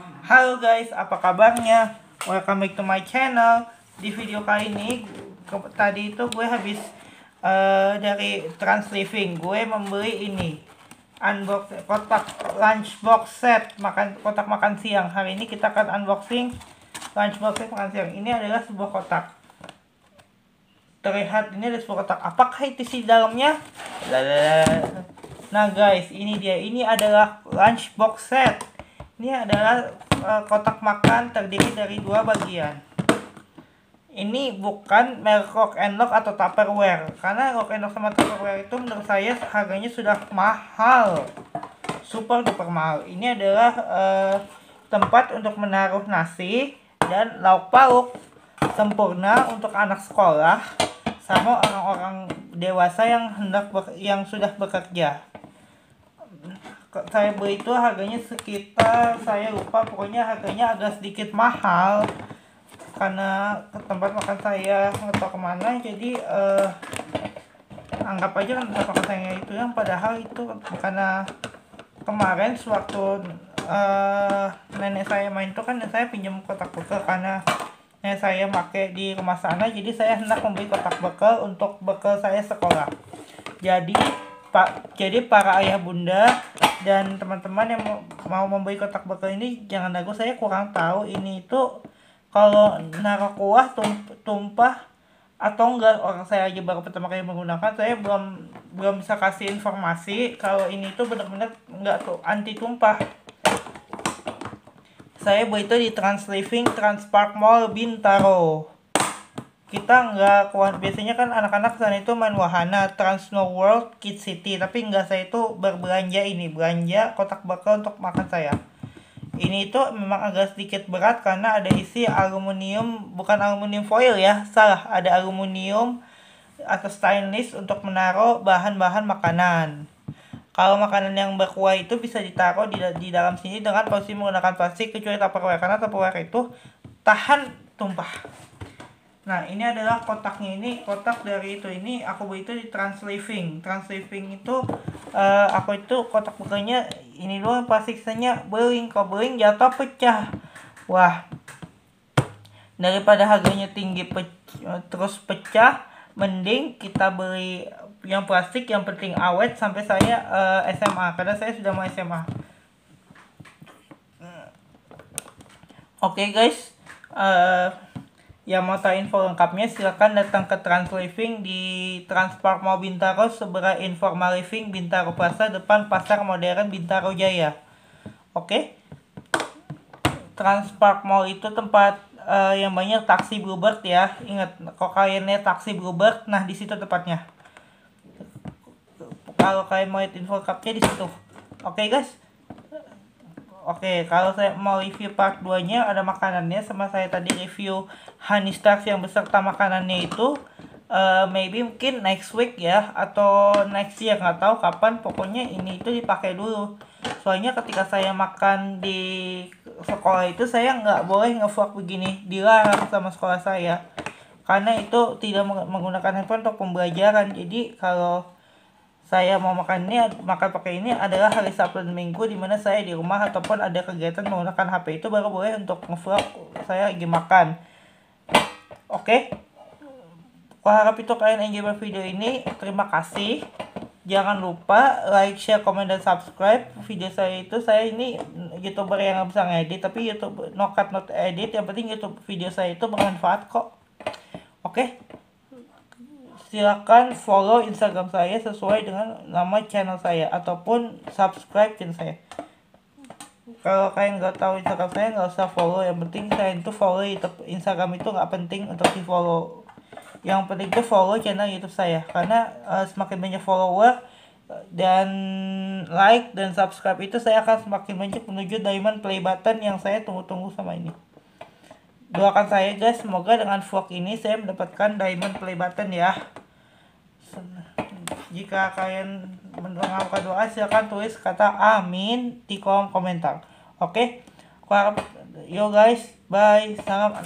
Halo guys, apa kabarnya? Welcome back to my channel. Di video kali ini, ke- tadi itu gue habis eh, dari Trans Living, gue membeli ini unbox kotak lunchbox set makan kotak makan siang. Hari ini kita akan unboxing lunchbox set makan siang. Ini adalah sebuah kotak. Terlihat ini ada sebuah kotak. Apakah itu di dalamnya? Nah guys, ini dia. Ini adalah lunchbox set. Ini adalah eh, kotak makan terdiri dari dua bagian. Ini bukan merek Rock and Lock atau Tupperware. Karena Rock and Lock sama Tupperware itu menurut saya harganya sudah mahal. Super duper mahal. Ini adalah eh, tempat untuk menaruh nasi dan lauk pauk sempurna untuk anak sekolah sama orang-orang dewasa yang hendak yang sudah bekerja Ke- saya beli itu harganya sekitar saya lupa pokoknya harganya agak sedikit mahal. Karena tempat makan saya nggak tahu ke mana jadi eh, anggap aja kan tempat makan itu yang padahal itu karena kemarin sewaktu eh, nenek saya main itu kan saya pinjam kotak bekal karena nenek saya pakai di rumah sana jadi saya hendak membeli kotak bekal untuk bekal saya sekolah. Jadi pak jadi para ayah bunda dan teman-teman yang mau, membeli kotak bekal ini jangan ragu saya kurang tahu ini itu kalau naruh kuah tum- tumpah atau enggak. Orang saya aja baru pertama kali menggunakan saya belum belum bisa kasih informasi kalau ini tuh benar-benar enggak tuh anti tumpah. Saya beli itu di Trans Living Trans Park Mall Bintaro kita nggak kuat. Biasanya kan anak-anak sana itu main wahana Trans Snow World Kids City. Tapi nggak saya itu berbelanja ini belanja kotak bakal untuk makan saya. Ini itu memang agak sedikit berat karena ada isi aluminium bukan aluminium foil ya salah. Ada aluminium atau stainless untuk menaruh bahan-bahan makanan. Kalau makanan yang berkuah itu bisa ditaruh di, di dalam sini dengan posisi menggunakan plastik kecuali Tupperware. Karena Tupperware itu tahan tumpah Nah, ini adalah kotaknya ini, kotak dari itu ini aku beli itu di Trans Living. Trans Living itu eh, aku itu kotak bukannya ini doang plastik sisanya beling, kalau beling jatuh pecah. Wah. Daripada harganya tinggi pec- terus pecah, mending kita beli yang plastik yang penting awet sampai saya eh, SMA karena saya sudah mau SMA. Oke guys, eh yang mau tahu info lengkapnya silakan datang ke Trans Living di Transpark Mall Bintaro sebelah Informal Living Bintaro Plaza depan Pasar Modern Bintaro Jaya. Oke. Transpark Mall itu tempat eh, yang banyak taksi Bluebird ya. Ingat, kalau kalian taksi Bluebird, nah di situ tepatnya. Kalau kalian mau info lengkapnya di situ. Oke guys. Oke, kalau saya mau review part 2-nya ada makanannya sama saya tadi review Honey Stars yang beserta makanannya itu eh, maybe mungkin next week ya atau next year nggak tahu kapan pokoknya ini itu dipakai dulu. Soalnya ketika saya makan di sekolah itu saya nggak boleh ngevlog begini dilarang sama sekolah saya. Karena itu tidak meng- menggunakan handphone untuk pembelajaran. Jadi kalau saya mau makan ini makan pakai ini adalah hari Sabtu dan Minggu di mana saya di rumah ataupun ada kegiatan menggunakan HP itu baru boleh untuk ngevlog saya lagi makan. Oke. Aku harap itu kalian enjoy video ini. Terima kasih. Jangan lupa like, share, komen, dan subscribe video saya itu. Saya ini youtuber yang bisa ngedit, tapi YouTube no cut not edit. Yang penting YouTube video saya itu bermanfaat kok. Oke silakan follow Instagram saya sesuai dengan nama channel saya ataupun subscribe channel saya. Kalau kalian nggak tahu Instagram saya nggak usah follow. Yang penting saya itu follow YouTube Instagram itu nggak penting untuk di follow. Yang penting itu follow channel YouTube saya karena eh, semakin banyak follower eh, dan like dan subscribe itu saya akan semakin banyak menuju diamond play button yang saya tunggu-tunggu sama ini. Doakan saya guys, semoga dengan vlog ini saya mendapatkan diamond play button ya. Jika kalian mendengarkan doa, silakan tulis kata amin di kolom komentar. Oke? Harap, yo guys, bye. Salam